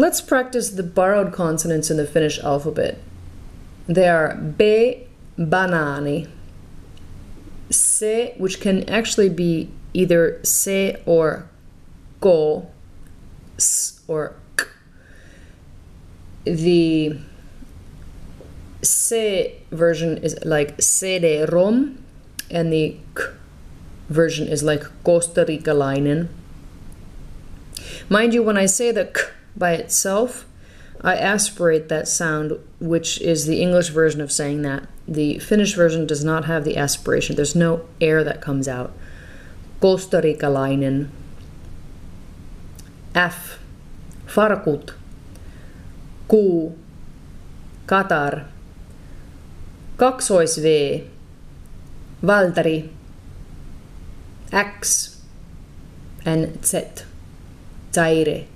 Let's practice the borrowed consonants in the Finnish alphabet. They are B, banani, se, which can actually be either se or go, s or k. The se version is like CD-ROM, and the k version is like Costa Ricalainen. Mind you, when I say the k by itself, I aspirate that sound, which is the English version of saying that. The Finnish version does not have the aspiration. There's no air that comes out. Costa Ricalainen. F. Farkut. Q. Qatar. Kaksois V. Valtari. X. And Z. Zaire.